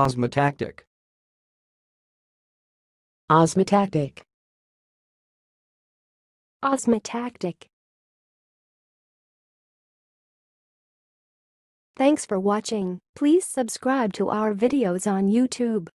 Osmotactic. Osmotactic. Osmotactic. Thanks for watching. Please subscribe to our videos on YouTube.